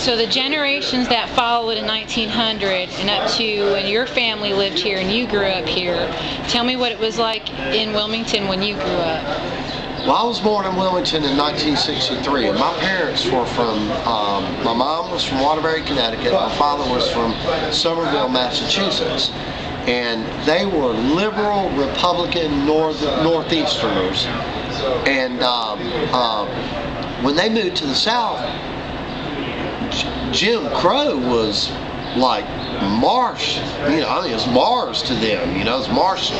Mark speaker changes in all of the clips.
Speaker 1: So the generations that followed in 1900 and up to when your family lived here and you grew up here, tell me what it was like in Wilmington when you grew up.
Speaker 2: Well, I was born in Wilmington in 1963, and my parents were from, um, my mom was from Waterbury, Connecticut, my father was from Somerville, Massachusetts. And they were liberal Republican North, Northeasterners. And um, um, when they moved to the South, Jim Crow was like marsh, you know, I mean, it was Mars to them, you know, it was Martian.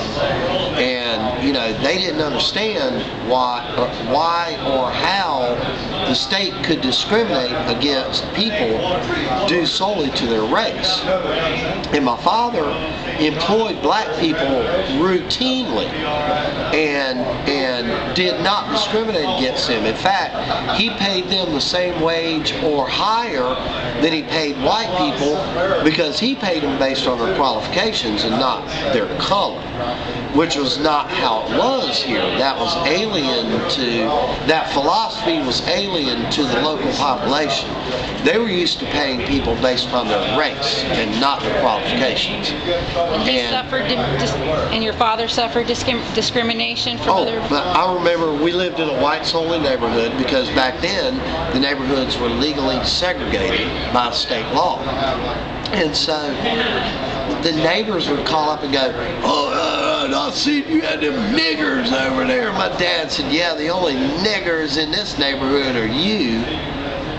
Speaker 2: And, you know, they didn't understand why, or why or how the state could discriminate against people due solely to their race. And my father employed black people routinely and, and did not discriminate against them. In fact, he paid them the same wage or higher than he paid white people because he paid them based on their qualifications and not their color, which was not how it was here. That was alien to, that philosophy was alien to the local population. They were used to paying people based upon their race and not their qualifications.
Speaker 1: And he
Speaker 2: And-
Speaker 1: suffered, and your father suffered discrim- discrimination from
Speaker 2: Oh,
Speaker 1: other.
Speaker 2: but I remember we lived in a whites only neighborhood because back then the neighborhoods were legally segregated by state law. And so the neighbors would call up and go, Oh, uh, I see you had them niggers over there. My dad said, Yeah, the only niggers in this neighborhood are you.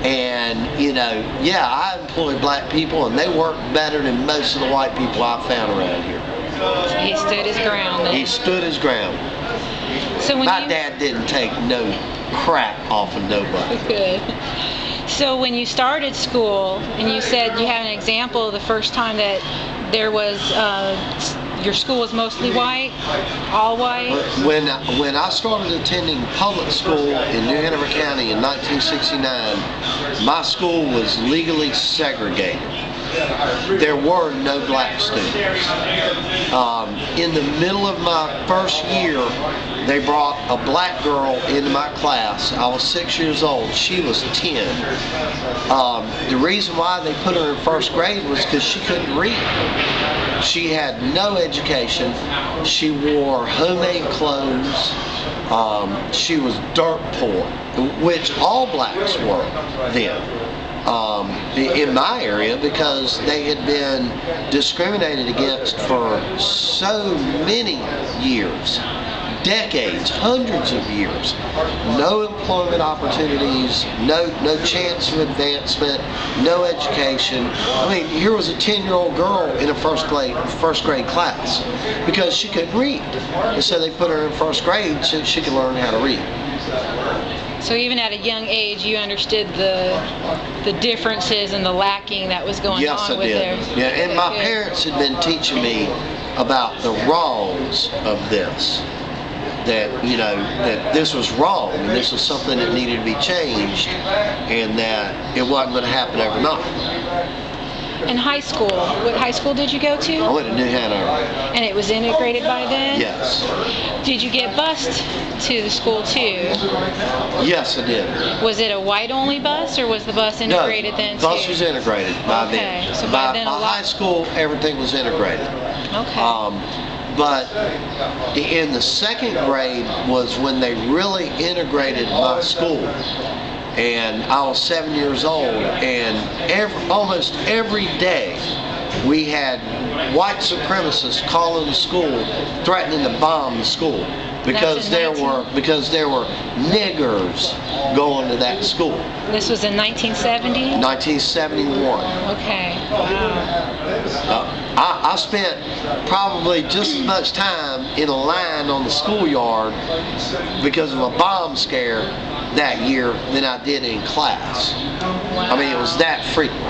Speaker 2: And, you know, yeah, I employ black people and they work better than most of the white people I've found around here.
Speaker 1: He stood his ground. then.
Speaker 2: He stood his ground.
Speaker 1: so when
Speaker 2: My
Speaker 1: you,
Speaker 2: dad didn't take no crap off of nobody.
Speaker 1: Good. So when you started school and you said you had an example the first time that there was uh, your school was mostly white, all white.
Speaker 2: When when I started attending public school in New Hanover County in 1969, my school was legally segregated. There were no black students. Um, in the middle of my first year, they brought a black girl into my class. I was six years old. She was 10. Um, the reason why they put her in first grade was because she couldn't read. She had no education. She wore homemade clothes. Um, she was dirt poor, which all blacks were then um, in my area because they had been discriminated against for so many years, decades, hundreds of years. No employment opportunities, no no chance of advancement, no education. I mean, here was a 10-year-old girl in a first grade first grade class because she couldn't read, and so they put her in first grade so she could learn how to read.
Speaker 1: So even at a young age, you understood the the differences and the lacking that was going
Speaker 2: Yes,
Speaker 1: on
Speaker 2: I
Speaker 1: with
Speaker 2: did.
Speaker 1: their.
Speaker 2: Yeah, and my
Speaker 1: Good.
Speaker 2: parents had been teaching me about the wrongs of this. That you know that this was wrong, and this was something that needed to be changed, and that it wasn't going to happen overnight.
Speaker 1: In high school, what high school did you go to I
Speaker 2: went to New Hanover.
Speaker 1: And it was integrated by then.
Speaker 2: Yes,
Speaker 1: Did you get bused to the school too?
Speaker 2: yes, I did.
Speaker 1: Was it a white-only bus, or was the bus integrated
Speaker 2: no,
Speaker 1: then too?
Speaker 2: bus was integrated by
Speaker 1: Okay,
Speaker 2: then.
Speaker 1: so by then a
Speaker 2: by
Speaker 1: lot-
Speaker 2: high school, everything was integrated.
Speaker 1: Okay.
Speaker 2: Um, but in the second grade was when they really integrated my school. And I was seven years old, and every, almost every day we had white supremacists calling the school, threatening to bomb the school because there
Speaker 1: 19
Speaker 2: were because there were niggers going to that school.
Speaker 1: this was in 1970.
Speaker 2: 1971.
Speaker 1: Okay. Wow.
Speaker 2: Uh, I, I spent probably just as much time in a line on the schoolyard because of a bomb scare that year than I did in class. I mean, it was that frequent.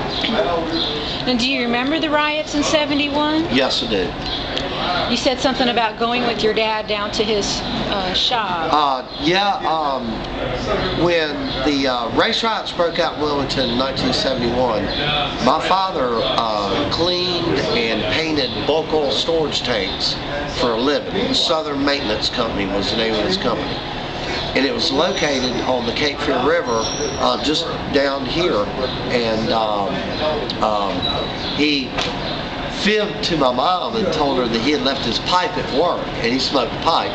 Speaker 1: And do you remember the riots in 71?
Speaker 2: Yes, I do.
Speaker 1: You said something about going with your dad down to his uh, shop.
Speaker 2: Uh, yeah, um, when the uh, race riots broke out in Wilmington in 1971, my father uh, cleaned and painted bulk oil storage tanks for a living. Southern Maintenance Company was the name of his company. and it was located on the Cape Fear River, uh, just down here. And um, um, he fibbed to my mom and told her that he had left his pipe at work and he smoked pipe.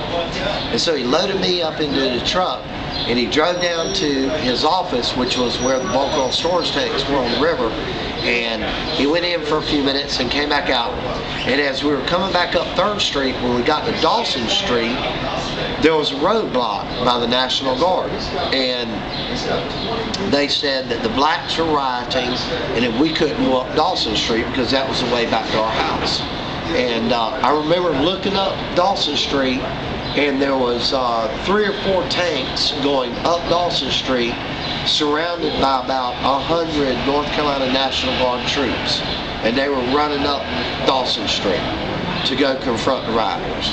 Speaker 2: And so he loaded me up into the truck and he drove down to his office, which was where the bulk oil storage tanks were on the river. And he went in for a few minutes and came back out. And as we were coming back up 3rd Street, when we got to Dawson Street, there was a roadblock by the National Guard. And they said that the blacks were rioting and that we couldn't go up Dawson Street because that was the way back to our house. And uh, I remember looking up Dawson Street and there was uh, three or four tanks going up Dawson Street surrounded by about 100 North Carolina National Guard troops. And they were running up Dawson Street to go confront the rioters.